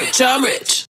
rich, I'm rich,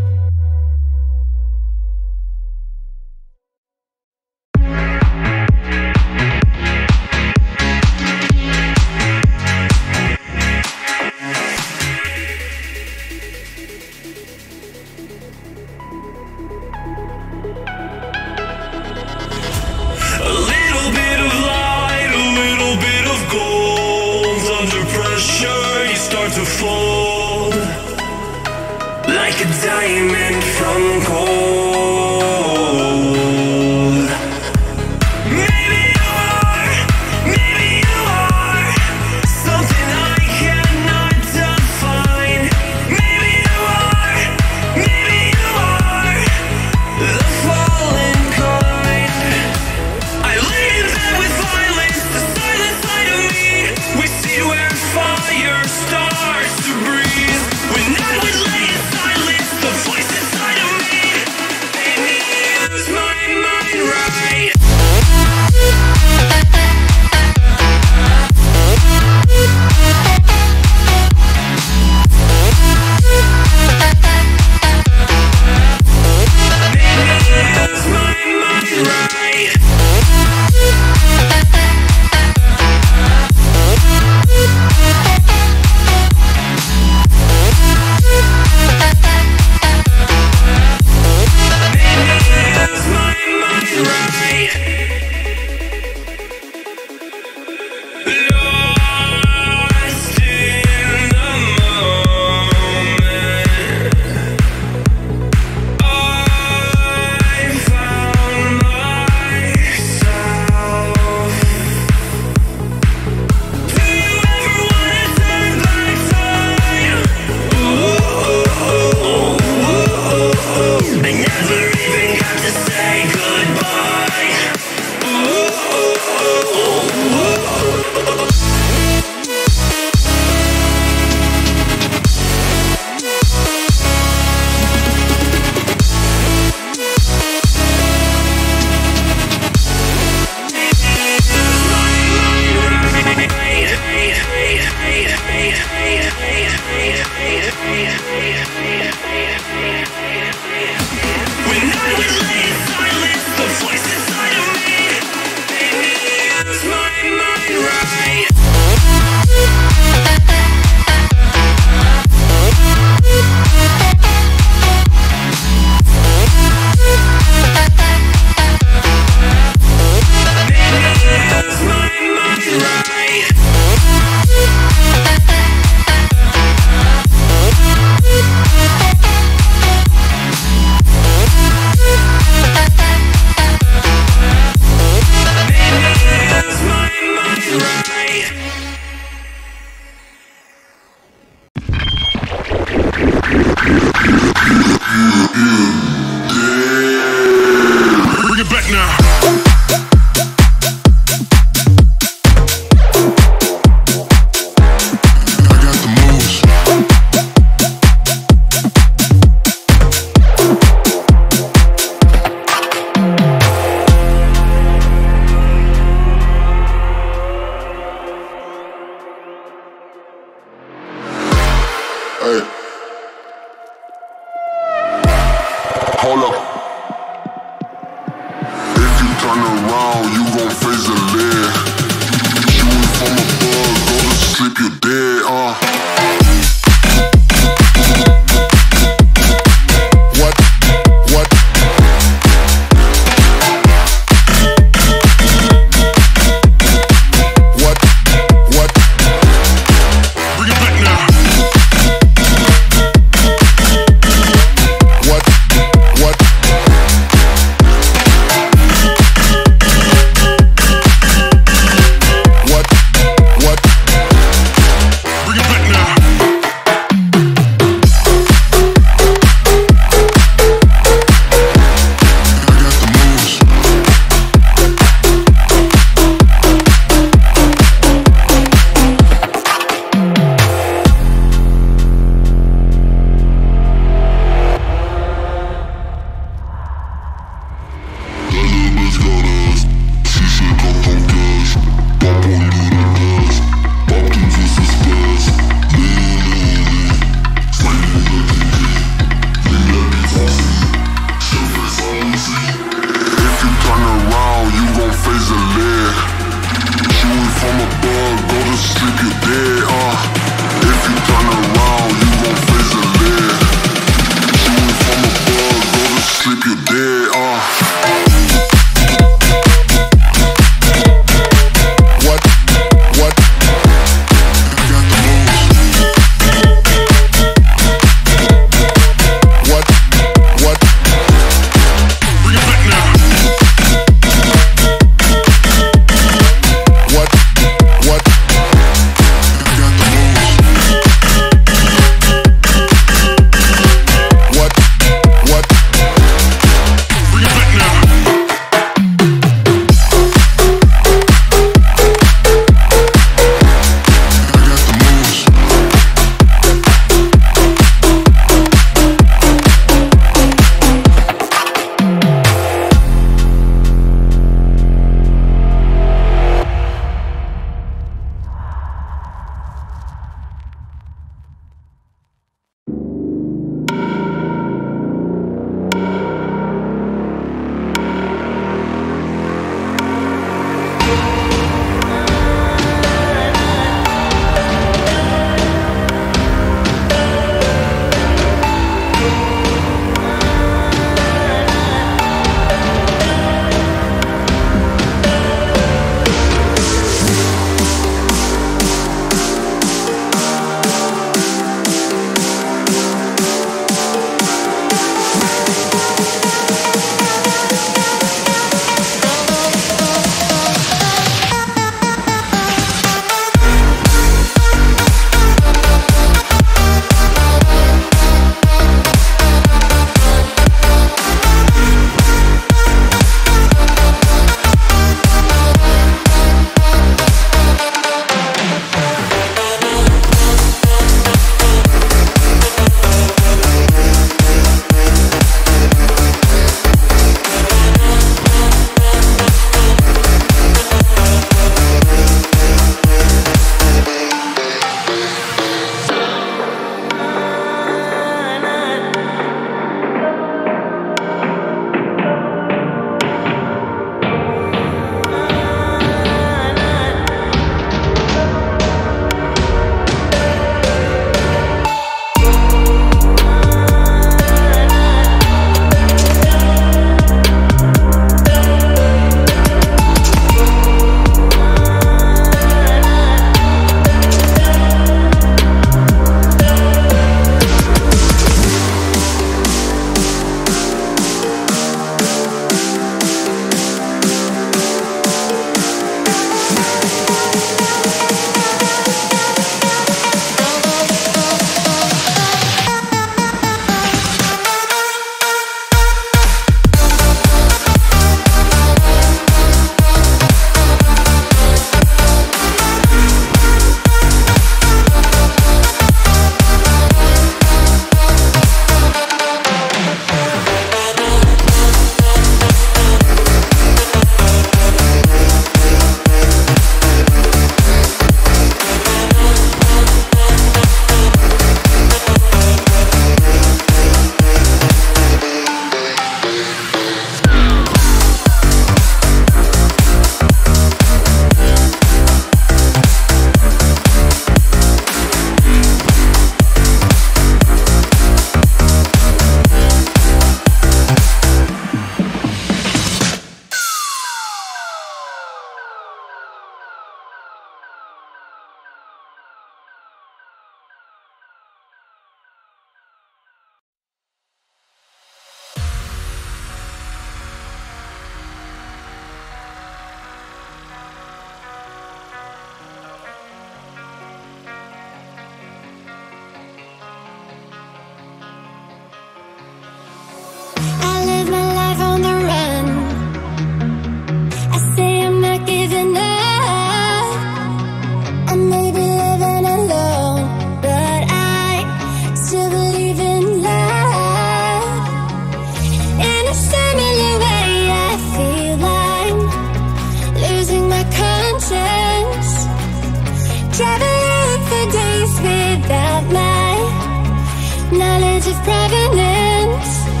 Been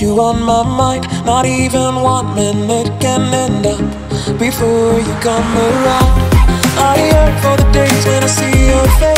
You on my mind, not even one minute can end up before you come around. I yearn for the days when I see your face.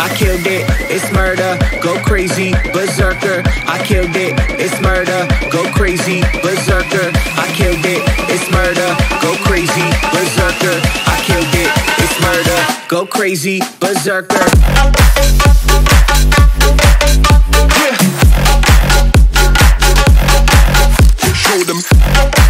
I killed it, it's murder, go crazy, berserker. I killed it, it's murder, go crazy, berserker. I killed it, it's murder, go crazy, berserker. I killed it, it's murder, go crazy, berserker. Yeah. Show them.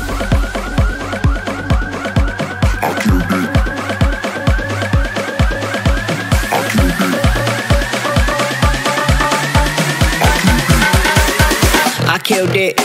Killed it,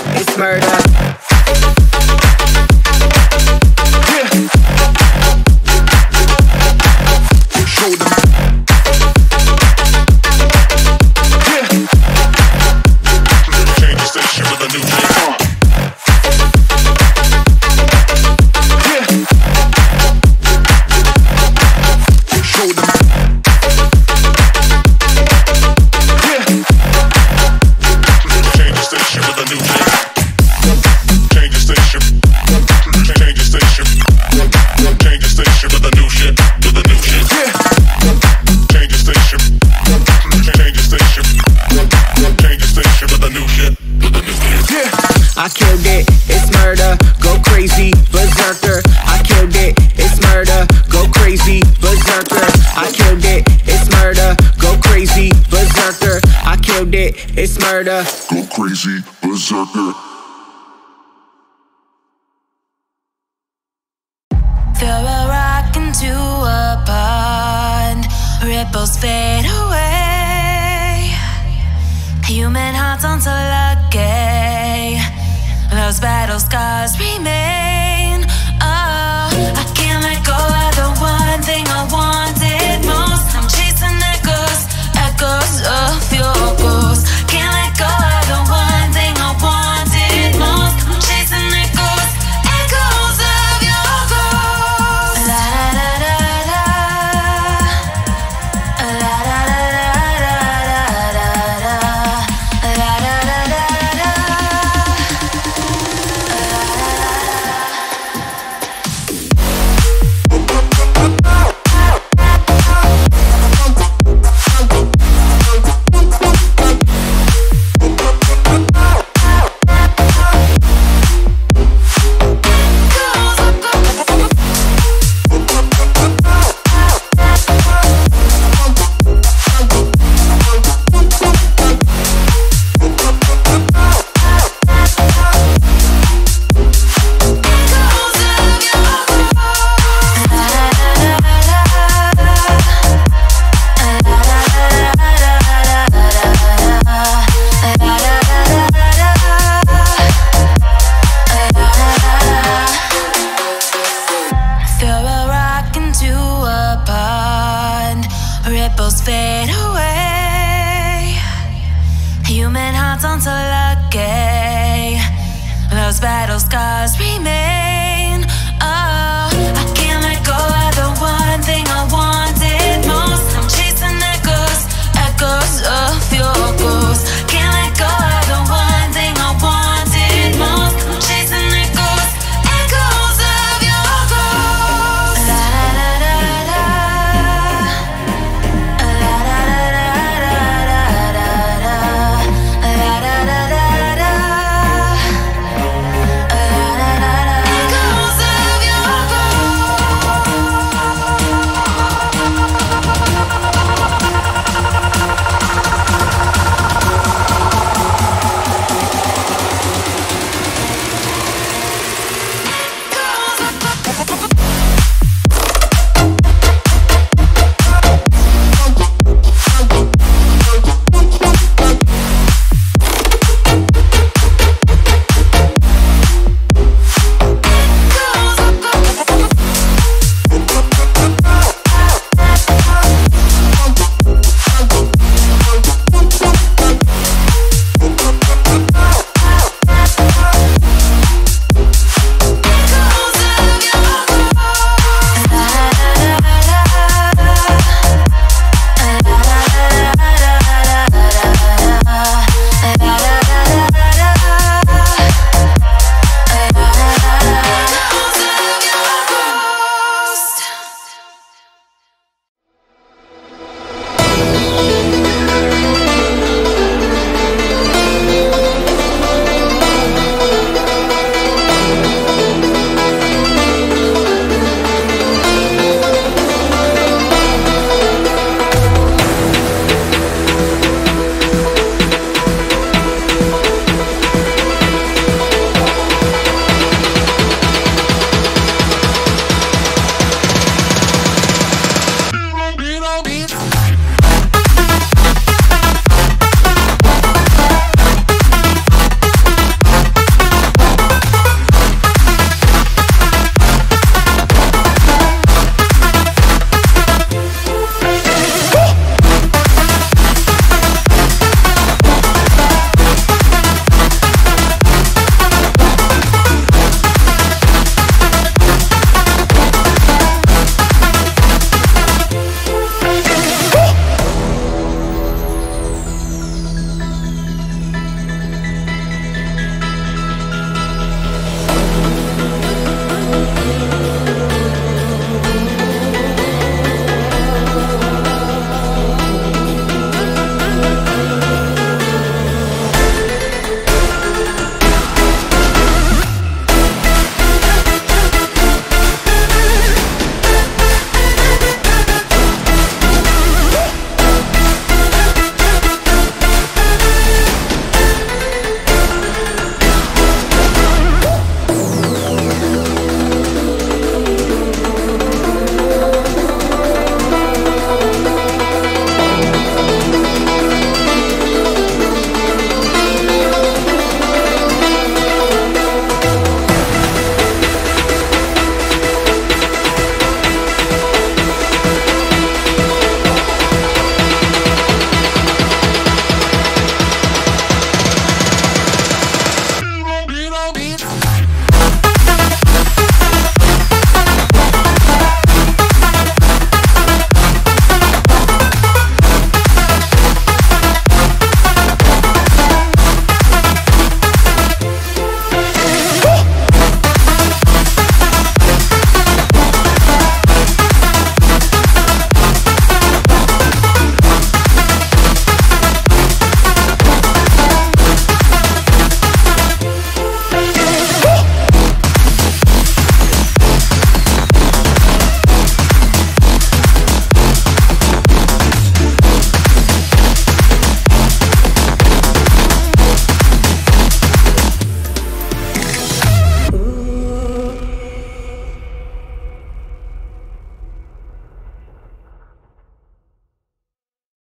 berserker. I killed it, it's murder, go crazy, berserker. I killed it, it's murder. Go crazy, berserker. Throw a rock into a pond, ripples fade away. Human hearts aren't so lucky. Those battle scars remain.